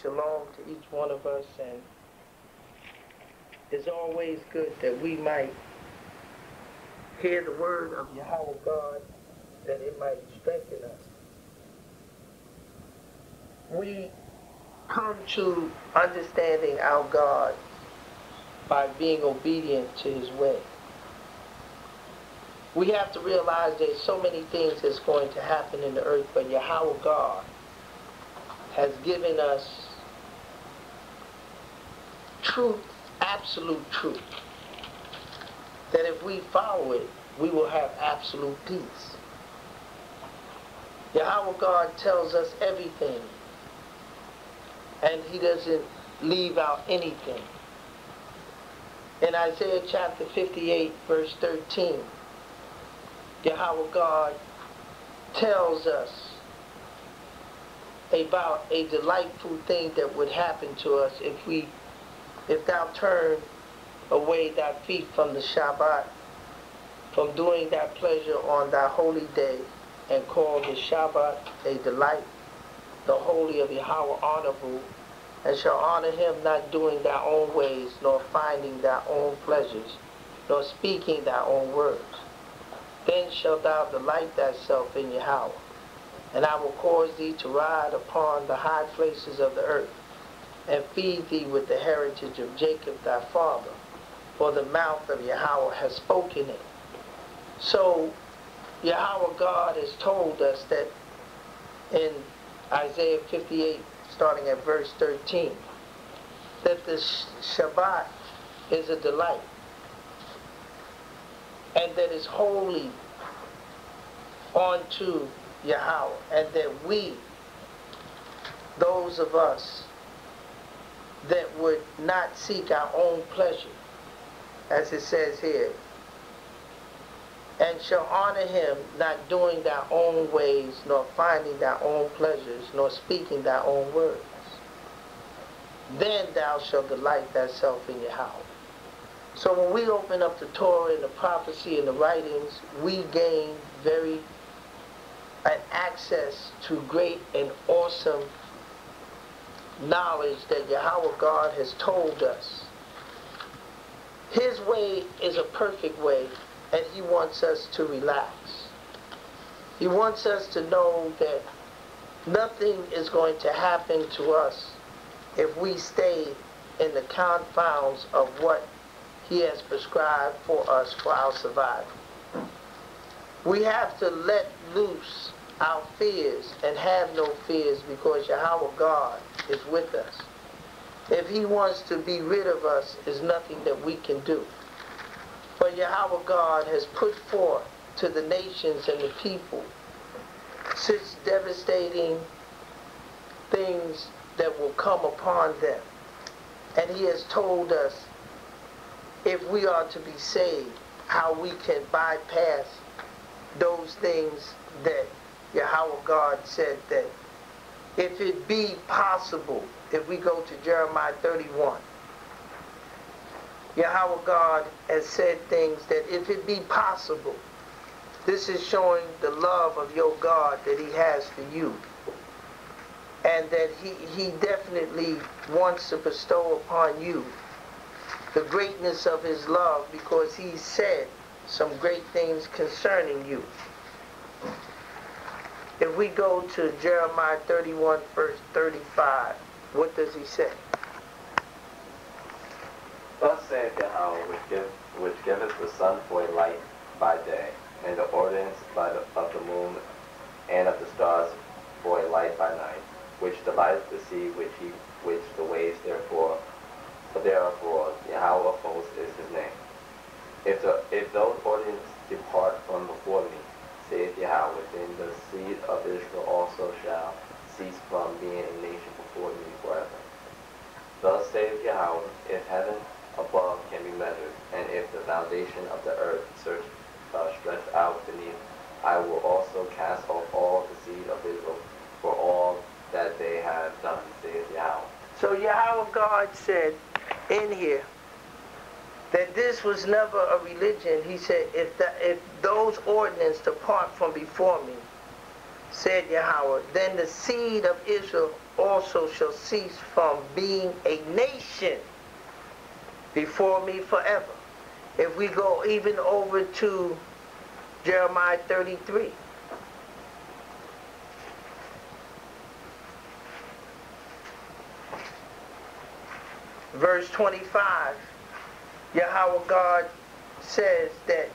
Shalom to each one of us, and it's always good that we might hear the word of Yahweh God, that it might strengthen us. We come to understanding our God by being obedient to his way. We have to realize there's so many things that's going to happen in the earth, but Yahweh God has given us truth, absolute truth. That if we follow it, we will have absolute peace. Yahweh God tells us everything, and he doesn't leave out anything. In Isaiah chapter 58, verse 13, Yahweh God tells us about a delightful thing that would happen to us if we, if thou turn away thy feet from the Shabbat, from doing thy pleasure on thy holy day, and call the Shabbat a delight, the holy of Yahweh honorable, and shall honor him not doing thy own ways, nor finding thy own pleasures, nor speaking thy own words. Then shalt thou delight thyself in Yahweh, and I will cause thee to ride upon the high places of the earth, and feed thee with the heritage of Jacob thy father, for the mouth of Yahweh has spoken it. So Yahweh God has told us that in Isaiah 58, starting at verse 13, that the Shabbat is a delight and that is holy unto Yahweh, and that we, those of us that would not seek our own pleasure, as it says here, and shall honor him, not doing thy own ways, nor finding thy own pleasures, nor speaking thy own words. Then thou shalt delight thyself in Yahweh. So when we open up the Torah and the prophecy and the writings, we gain very an access to great and awesome knowledge that Yahweh God has told us. His way is a perfect way, and he wants us to relax. He wants us to know that nothing is going to happen to us if we stay in the confines of what he has prescribed for us for our survival. We have to let loose our fears and have no fears because Yahweh God is with us. If he wants to be rid of us, there's nothing that we can do. But Yahweh God has put forth to the nations and the people such devastating things that will come upon them. And he has told us if we are to be saved, how we can bypass those things that Yahweh God said that if it be possible, if we go to Jeremiah 31, Yahweh God has said things that if it be possible, this is showing the love of your God that he has for you. And that he, he definitely wants to bestow upon you the greatness of his love because he said some great things concerning you. If we go to Jeremiah 31 verse 35, what does he say? Thus saith Yahweh, which, give, which giveth the sun for a light by day, and the ordinance by the, of the moon and of the stars for a light by night, which divideth the sea, which he, which the waves therefore therefore Yahweh of hosts is his name. If, the, if those ordinances depart from before me, saith Yahweh, then the seed of Israel also shall cease from being a nation before me forever. Thus saith Yahweh, if heaven above can be measured, and if the foundation of the earth search, uh, stretched out beneath, I will also cast off all the seed of Israel for all that they have done, saith Yahweh. So Yahweh God said in here that this was never a religion. He said, if, if those ordinances depart from before me, said Yahweh, then the seed of Israel also shall cease from being a nation before me forever. If we go even over to Jeremiah 33. Verse 25, Yahweh God says that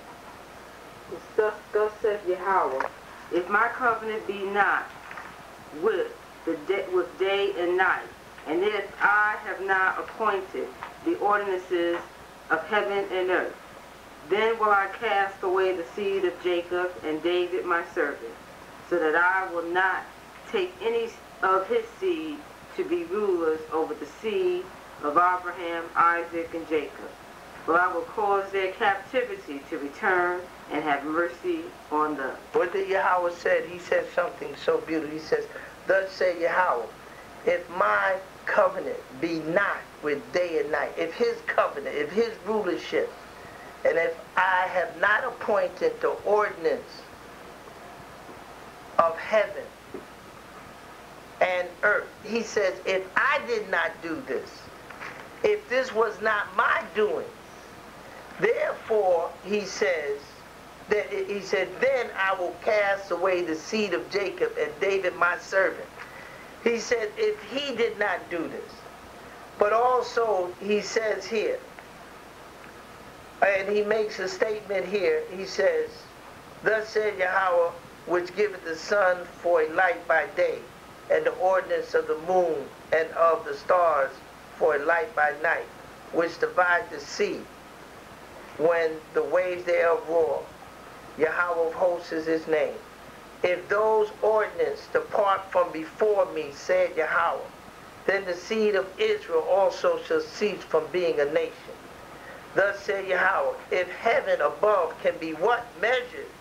Thus, thus saith Yahweh, if my covenant be not with the with day and night, and if I have not appointed the ordinances of heaven and earth, then will I cast away the seed of Jacob and David my servant, so that I will not take any of his seed to be rulers over the seed of Abraham, Isaac, and Jacob. But I will cause their captivity to return and have mercy on them. What did Yahweh said? He said something so beautiful. He says, Thus say Yahweh, if my covenant be not with day and night, if his covenant, if his rulership, and if I have not appointed the ordinance of heaven and earth, he says, if I did not do this, if this was not my doing, therefore, he says, that he said, then I will cast away the seed of Jacob and David my servant. He said, if he did not do this, but also he says here, and he makes a statement here, he says, Thus said Yahweh, which giveth the sun for a light by day, and the ordinance of the moon and of the stars for a light by night, which divide the sea when the waves thereof roar. Yahweh of hosts is his name. If those ordinances depart from before me, said Yahweh, then the seed of Israel also shall cease from being a nation. Thus said Yahweh, if heaven above can be what? Measured,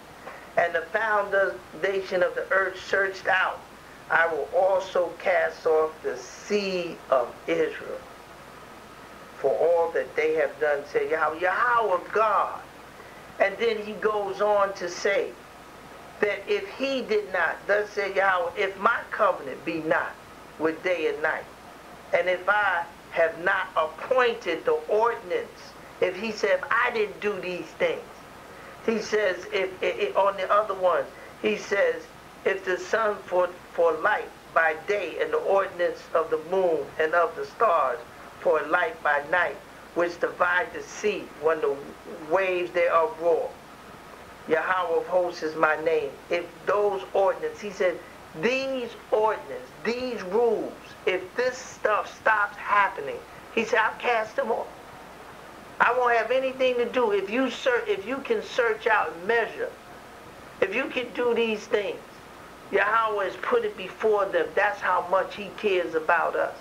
and the foundation of the earth searched out, I will also cast off the seed of Israel for all that they have done, said Yahweh. Yahweh God and then he goes on to say that if he did not, thus say Yahweh, if my covenant be not with day and night, and if I have not appointed the ordinance, if he said, if I didn't do these things, he says, if, if, on the other ones, he says, if the sun for, for light by day and the ordinance of the moon and of the stars for light by night, which divide the sea when the waves thereof roar. Yahweh of hosts is my name. If those ordinances, he said, these ordinances, these rules, if this stuff stops happening, he said, I'll cast them off. I won't have anything to do. If you search, if you can search out and measure, if you can do these things, Yahweh has put it before them. That's how much he cares about us.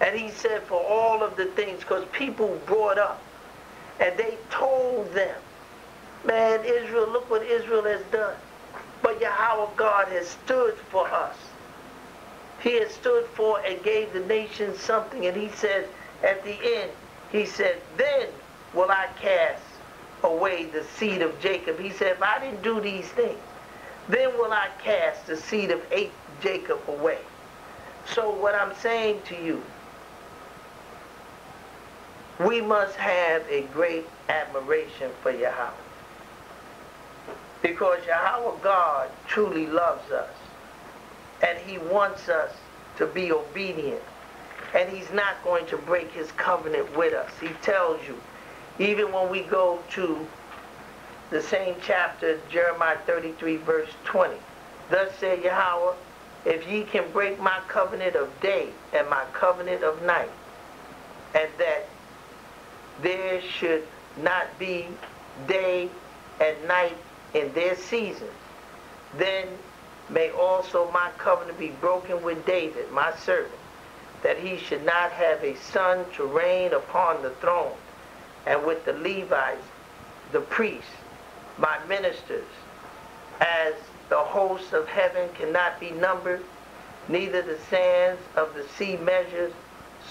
And he said for all of the things, because people brought up and they told them, man, Israel, look what Israel has done. But Yahweh God has stood for us. He has stood for and gave the nation something. And he said at the end, he said, then will I cast away the seed of Jacob. He said, if I didn't do these things, then will I cast the seed of Jacob away. So what I'm saying to you we must have a great admiration for Yahweh. Because Yahweh God truly loves us. And he wants us to be obedient. And he's not going to break his covenant with us. He tells you, even when we go to the same chapter, Jeremiah 33, verse 20. Thus said Yahweh, if ye can break my covenant of day and my covenant of night, and that there should not be day and night in their seasons. Then may also my covenant be broken with David, my servant, that he should not have a son to reign upon the throne, and with the Levites, the priests, my ministers, as the hosts of heaven cannot be numbered, neither the sands of the sea measured,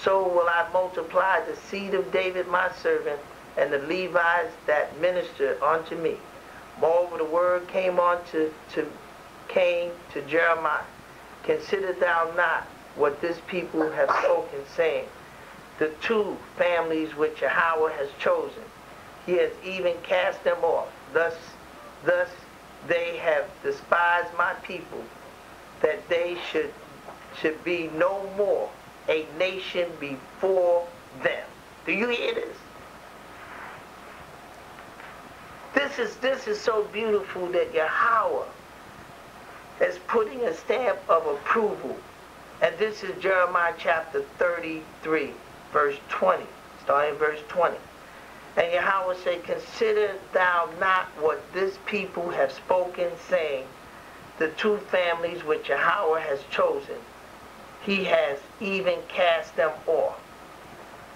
so will I multiply the seed of David my servant and the Levites that minister unto me. Moreover, the word came on to, to came to Jeremiah, Consider thou not what this people have spoken, saying, The two families which Yahweh has chosen, he has even cast them off. Thus, thus they have despised my people, that they should should be no more a nation before them. Do you hear this? This is this is so beautiful that Yahweh is putting a stamp of approval. And this is Jeremiah chapter 33, verse 20, starting verse 20. And Yahweh said, Consider thou not what this people have spoken, saying, The two families which Yahweh has chosen, he has even cast them off.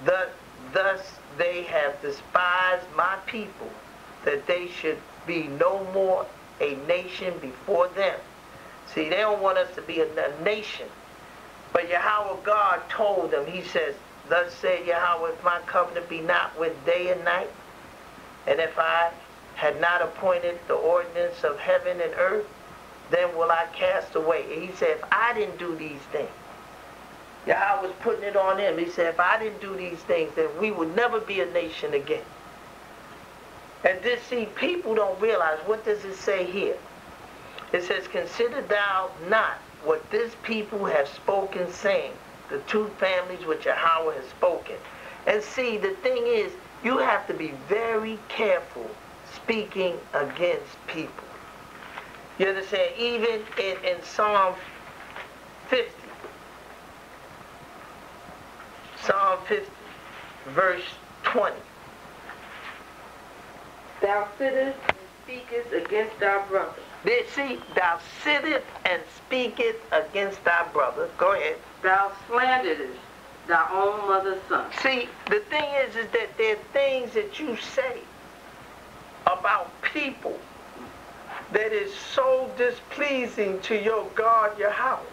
Thus, thus they have despised my people, that they should be no more a nation before them. See, they don't want us to be a, a nation. But Yahweh God told them, he says, Thus said Yahweh, if my covenant be not with day and night, and if I had not appointed the ordinance of heaven and earth, then will I cast away. And he said, if I didn't do these things, Yahweh was putting it on him. He said, if I didn't do these things, then we would never be a nation again. And this, see, people don't realize, what does it say here? It says, Consider thou not what this people have spoken, saying, the two families which Yahweh has spoken. And see, the thing is, you have to be very careful speaking against people. You understand? Even in, in Psalm 50, Psalm 50, verse 20. Thou sittest and speakest against thy brother did see, thou sittest and speakest against thy brother. Go ahead. Thou slanderest thy own mother's son. See, the thing is, is that there are things that you say about people that is so displeasing to your God, your house.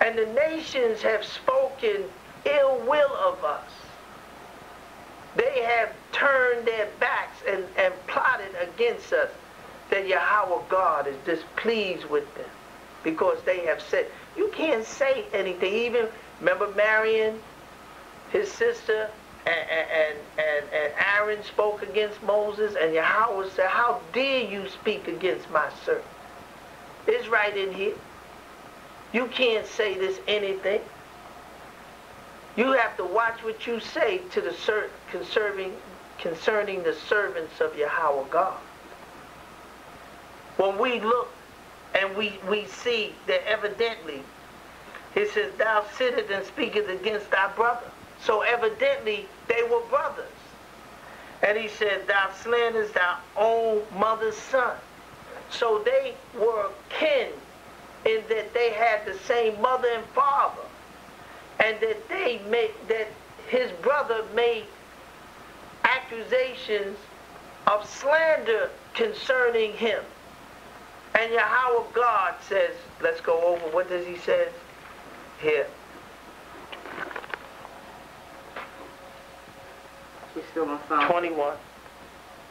And the nations have spoken ill will of us. They have turned their backs and, and plotted against us that Yahweh God is displeased with them because they have said, you can't say anything. Even, remember Miriam, his sister, and, and, and, and Aaron spoke against Moses, and Yahweh said, how dare you speak against my servant? It's right in here. You can't say this anything. You have to watch what you say to the concerning, concerning the servants of Yahweh God when we look and we, we see that evidently it says, Thou sittest and speakest against thy brother. So evidently they were brothers. And he said, Thou slanderest thy own mother's son. So they were kin in that they had the same mother and father. And that they made that his brother made accusations of slander concerning him. And Yahweh God says, let's go over, what does he say here? We're still on Psalm 21.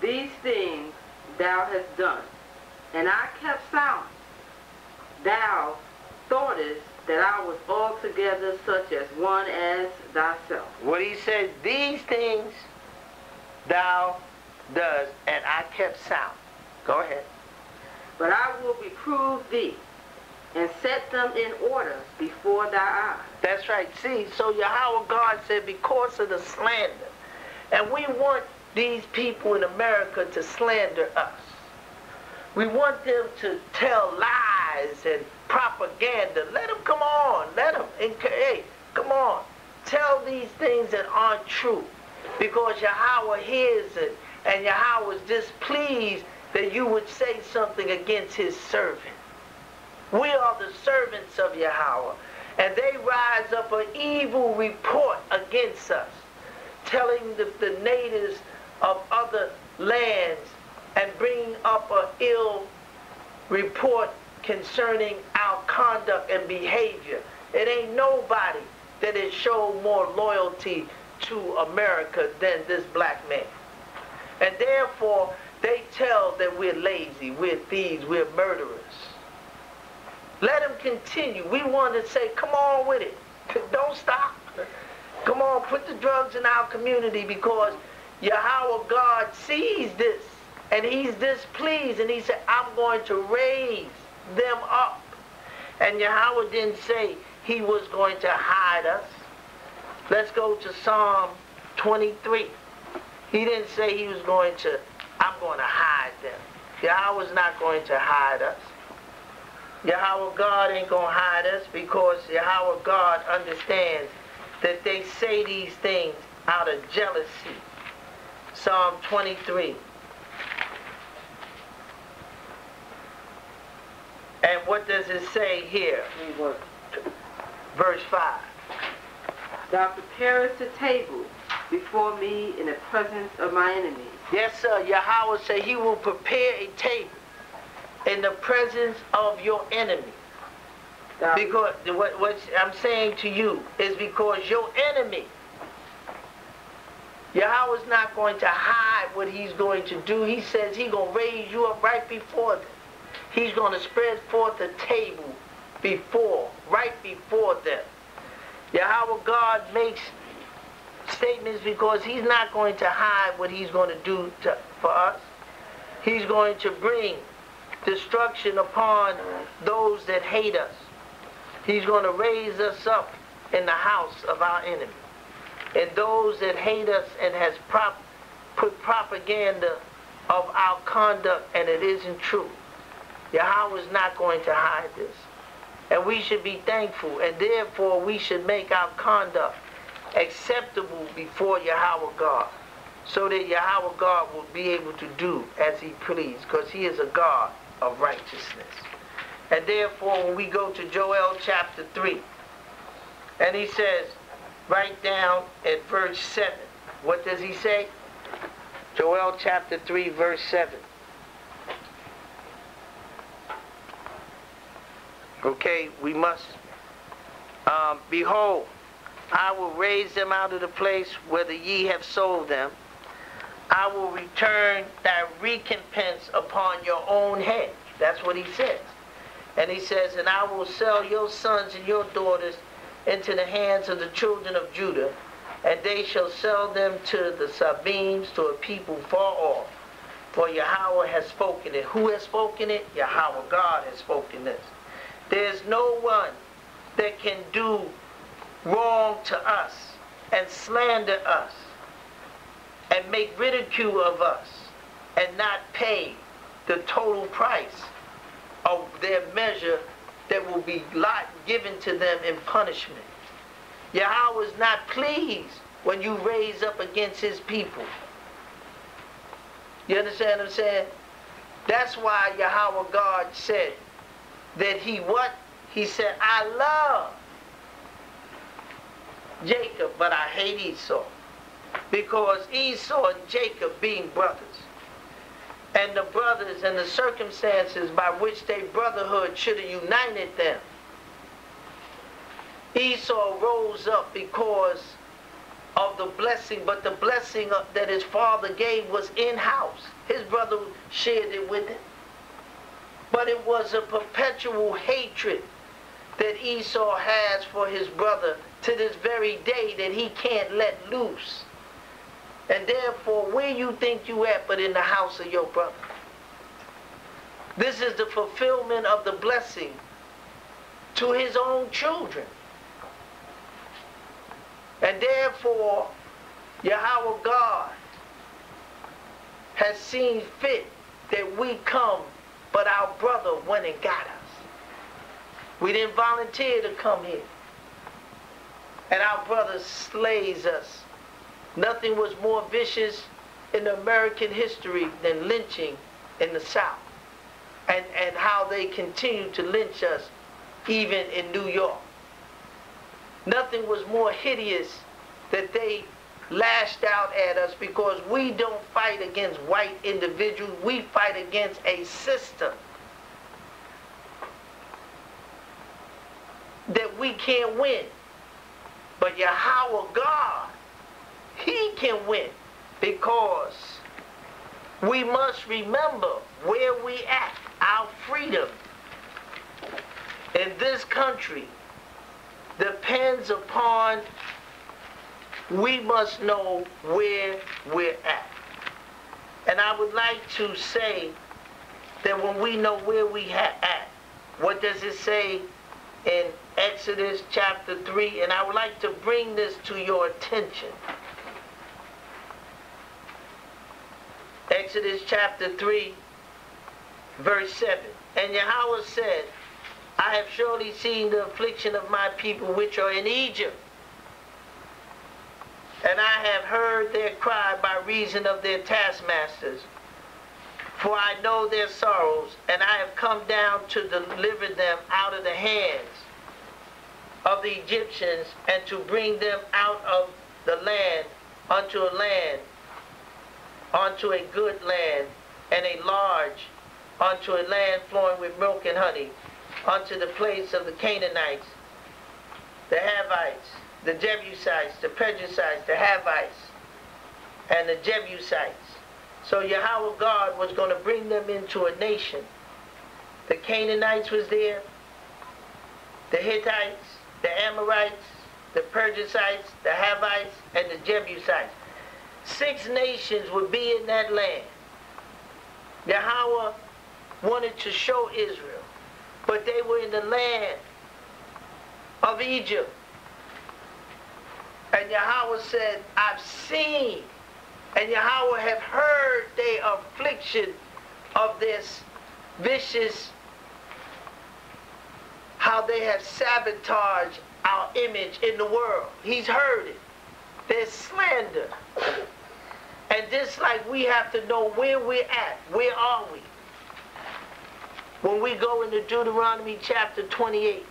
These things thou hast done, and I kept silent. Thou thoughtest that I was altogether such as one as thyself. What he said, these things thou does, and I kept sound. Go ahead. But I will reprove thee and set them in order before thy eyes. That's right. See, so Yahweh God said, because of the slander, and we want these people in America to slander us. We want them to tell lies and propaganda. Let them come on. Let them. Hey, come on. Tell these things that aren't true. Because Yahweh hears it and Yahweh is displeased that you would say something against his servant. We are the servants of Yahweh, and they rise up an evil report against us, telling the, the natives of other lands and bringing up an ill report concerning our conduct and behavior. It ain't nobody that has shown more loyalty to America than this black man. And therefore, they tell that we're lazy, we're thieves, we're murderers. Let them continue. We want to say, come on with it. Don't stop. Come on, put the drugs in our community because Yahweh God sees this and he's displeased and he said, I'm going to raise them up. And Yahweh didn't say he was going to hide us. Let's go to Psalm 23. He didn't say he was going to, I'm going to hide them. Yahweh's not going to hide us. Yahweh God ain't going to hide us because Yahweh God understands that they say these things out of jealousy. Psalm 23. And what does it say here? Verse 5. Thou preparest a table before me in the presence of my enemies. Yes, sir. Yahweh say he will prepare a table in the presence of your enemy. Because what, what I'm saying to you is because your enemy, Yahweh's not going to hide what he's going to do. He says he's going to raise you up right before them. He's going to spread forth a table before, right before them. Yahweh God makes statements because he's not going to hide what he's going to do to, for us. He's going to bring destruction upon those that hate us. He's going to raise us up in the house of our enemy. And those that hate us and has prop, put propaganda of our conduct and it isn't true. Yahweh is not going to hide this. And we should be thankful and therefore we should make our conduct acceptable before Yahweh God so that Yahweh God will be able to do as he please because he is a God of righteousness. And therefore, when we go to Joel chapter 3, and he says, right down at verse 7, what does he say? Joel chapter 3, verse 7. Okay, we must, um, behold, I will raise them out of the place where ye have sold them. I will return thy recompense upon your own head. That's what he says. And he says, And I will sell your sons and your daughters into the hands of the children of Judah, and they shall sell them to the Sabeans, to a people far off. For Yahweh has spoken it. Who has spoken it? Yahweh God has spoken this. There's no one that can do wrong to us and slander us and make ridicule of us and not pay the total price of their measure that will be given to them in punishment. Yahweh is not pleased when you raise up against his people. You understand what I'm saying? That's why Yahweh God said that he what? He said, I love Jacob, but I hate Esau. Because Esau and Jacob being brothers and the brothers and the circumstances by which their brotherhood should have united them. Esau rose up because of the blessing, but the blessing that his father gave was in-house. His brother shared it with him. But it was a perpetual hatred that Esau has for his brother to this very day that he can't let loose. And therefore, where you think you at but in the house of your brother? This is the fulfillment of the blessing to his own children. And therefore, Yahweh God has seen fit that we come, but our brother went and got us. We didn't volunteer to come here. And our brother slays us Nothing was more vicious in American history than lynching in the South. And, and how they continue to lynch us even in New York. Nothing was more hideous that they lashed out at us because we don't fight against white individuals. We fight against a system that we can't win. But Yahweh God he can win because we must remember where we at, our freedom. in this country depends upon we must know where we're at. And I would like to say that when we know where we ha- at, what does it say in Exodus chapter 3? And I would like to bring this to your attention. Exodus chapter 3, verse 7. And Yahweh said, I have surely seen the affliction of my people which are in Egypt. And I have heard their cry by reason of their taskmasters. For I know their sorrows, and I have come down to deliver them out of the hands of the Egyptians, and to bring them out of the land unto a land, unto a good land, and a large, unto a land flowing with milk and honey, unto the place of the Canaanites, the Hivites, the Jebusites, the Perizzites, the Hivites, and the Jebusites. So Yahweh God was going to bring them into a nation. The Canaanites was there, the Hittites, the Amorites, the Perizzites, the Hivites, and the Jebusites. Six nations would be in that land. Yahweh wanted to show Israel, but they were in the land of Egypt. And Yahweh said, I've seen, and Yahweh have heard the affliction of this vicious, how they have sabotaged our image in the world. He's heard it. There's slander. And just like we have to know where we're at, where are we? When we go into Deuteronomy chapter 28,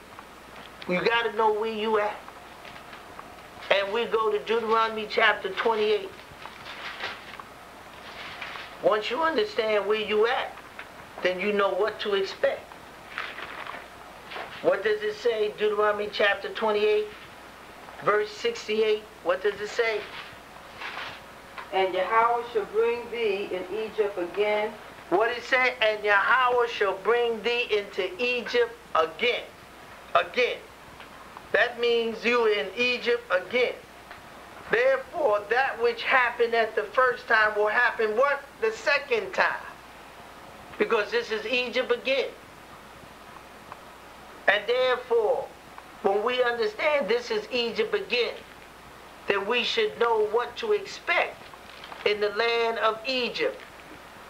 you got to know where you at. And we go to Deuteronomy chapter 28. Once you understand where you at, then you know what to expect. What does it say, Deuteronomy chapter 28, verse 68? What does it say? And Yahweh shall bring thee in Egypt again. What it say? And Yahweh shall bring thee into Egypt again. Again. That means you in Egypt again. Therefore, that which happened at the first time will happen what? The second time. Because this is Egypt again. And therefore, when we understand this is Egypt again, then we should know what to expect in the land of Egypt.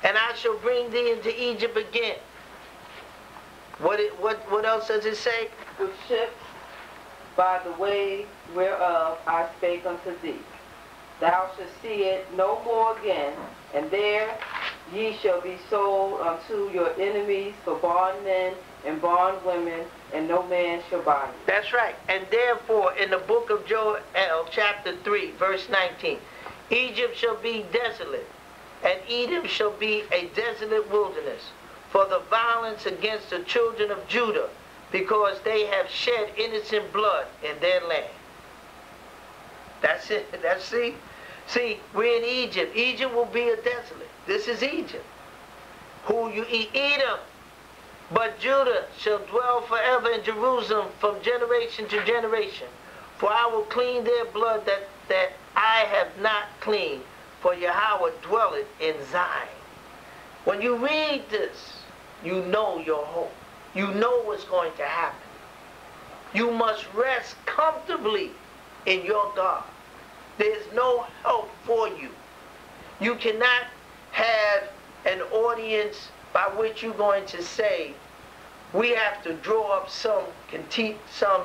And I shall bring thee into Egypt again. What, it, what, what else does it say? ships by the way whereof I spake unto thee. Thou shalt see it no more again, and there ye shall be sold unto your enemies for bondmen and bondwomen, and no man shall buy you. That's right. And therefore, in the book of Joel, uh, chapter 3, verse 19, Egypt shall be desolate, and Edom shall be a desolate wilderness for the violence against the children of Judah, because they have shed innocent blood in their land. That's it. That's see. See, we're in Egypt. Egypt will be a desolate. This is Egypt. Who you eat Edom. But Judah shall dwell forever in Jerusalem from generation to generation. For I will clean their blood that, that I have not cleaned. For Yahweh dwelleth in Zion. When you read this, you know your hope. You know what's going to happen. You must rest comfortably in your God. There's no help for you. You cannot have an audience by which you're going to say, we have to draw up some some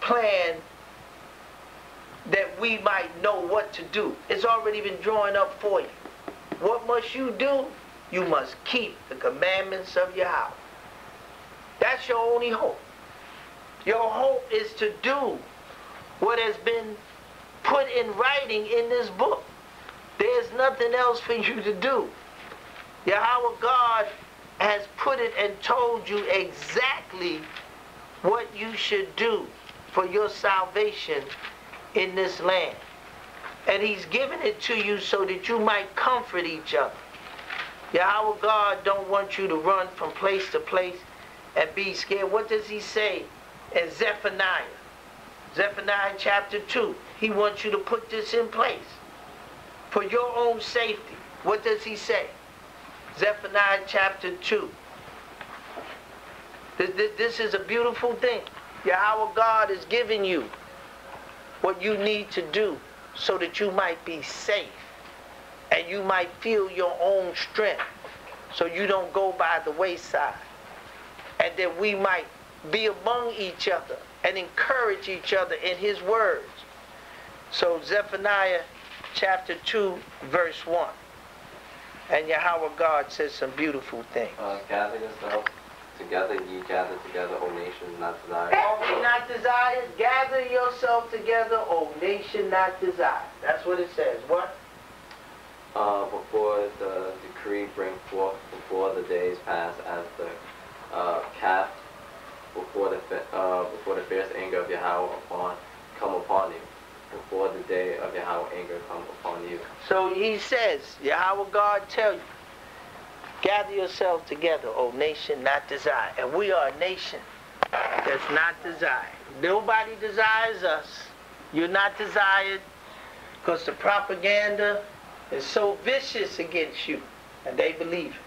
plan that we might know what to do. It's already been drawn up for you. What must you do? You must keep the commandments of Yahweh. That's your only hope. Your hope is to do what has been put in writing in this book. There's nothing else for you to do. Yahweh God has put it and told you exactly what you should do for your salvation in this land. And he's given it to you so that you might comfort each other. Yahweh God don't want you to run from place to place. And be scared. What does he say in Zephaniah? Zephaniah chapter 2. He wants you to put this in place for your own safety. What does he say? Zephaniah chapter 2. This, this, this is a beautiful thing. Yahweh God is giving you what you need to do so that you might be safe and you might feel your own strength so you don't go by the wayside and that we might be among each other and encourage each other in his words. So Zephaniah chapter 2 verse 1. And Yahweh God says some beautiful things. Uh, gather yourself together, ye gather together, O nation, not desired. All not desired, gather yourself together, O nation not desired. That's what it says. What? Uh, before the decree bring forth, before the days pass, as the uh, calf, before the uh, before the fierce anger of Yahweh upon come upon you, before the day of Yahweh anger come upon you. So he says, Yahweh God tell you, gather yourself together, O nation not desired. And we are a nation that's not desired. Nobody desires us. You're not desired because the propaganda is so vicious against you, and they believe it.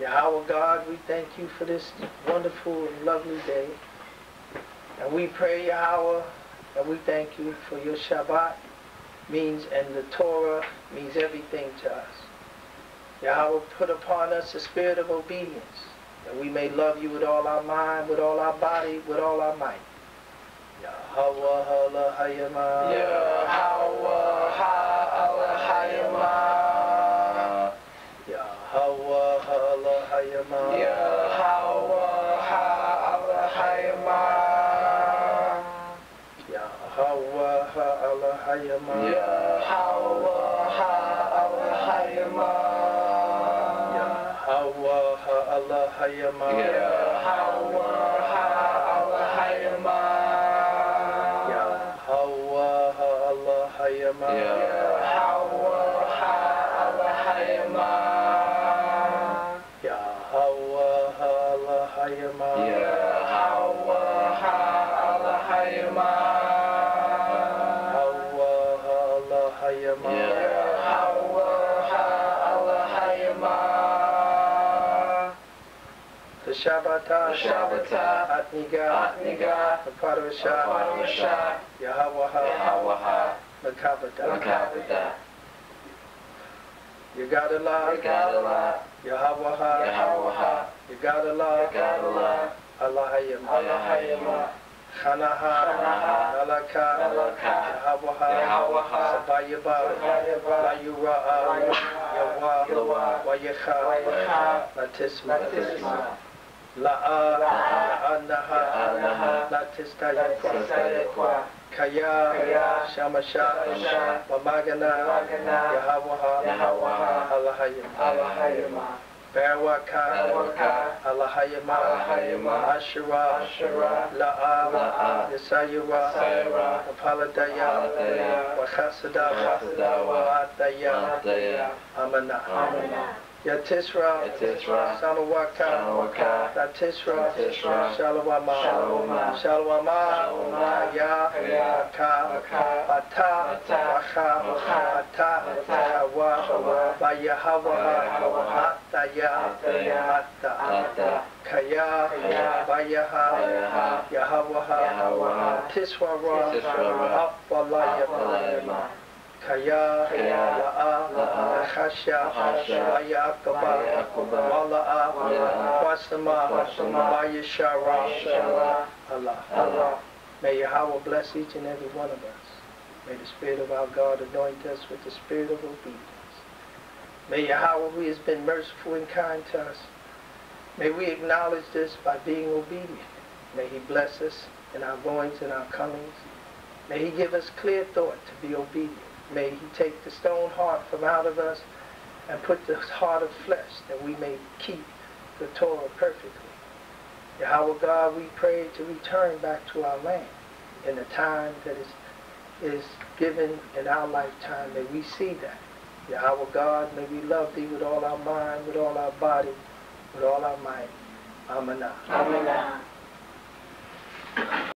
Yahweh God, we thank you for this wonderful and lovely day. And we pray, Yahweh, and we thank you for your Shabbat means, and the Torah means everything to us. Yahweh put upon us a spirit of obedience, that we may love you with all our mind, with all our body, with all our might. Yahweh Elohayama. Yahweh Yeah. Shabbatah, Shabbatah, Atniga, Atniga, Aparosha, Aparosha, Yahawaha, Yahawaha, Makabata, Makabata. Yagadala, got a lot, allah Yagadala, allah Allahayama, Hanaha, Hanaha, Nalaka, Nalaka, Yahawaha, Yahawaha, Sabayaba, Sabayaba, Layura'a, Yawa, Yawa, Wayaha, Wayaha, Latisma, Latisma. La a a a a na ha La'a, La'anaha, Latista Yakwa, Kaya, shama Shamasha, Mamagana, Yahawaha, Alahayim, Barawaka, Alahayima, Ashura, La'a, Yasayura, Apaladaya, Wakasadawa, Adaya, Amana. Yatisra, Yatisra, Salawaka, Salawaka, Yatisra, Yatisra, Shalawama, Shalawama, Shalawama, Ya, Ya, Ka, Ka, Ata, Aka, Ata, Kawa, Bayahawa, Ataya, Ata, Kaya, Bayaha, Yahawaha, Tiswara, Apwalayama. Kaya, La'a, Khasha, Khasha, Baya Akaba, Baya Wala'a, Wala'a, Wasama, Wasama, Baya Shara, Shara, Allah. Allah. May Yahweh bless each and every one of us. May the Spirit of our God anoint us with the spirit of obedience. May Yahweh, who has been merciful and kind to us, may we acknowledge this by being obedient. May He bless us in our goings and our comings. May He give us clear thought to be obedient. May He take the stone heart from out of us and put the heart of flesh that we may keep the Torah perfectly. Yahweh God, we pray to return back to our land in the time that is, is given in our lifetime. May we see that. Yahweh God, may we love thee with all our mind, with all our body, with all our might. Amanah. Amen.